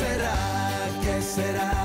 será? ¿Qué será?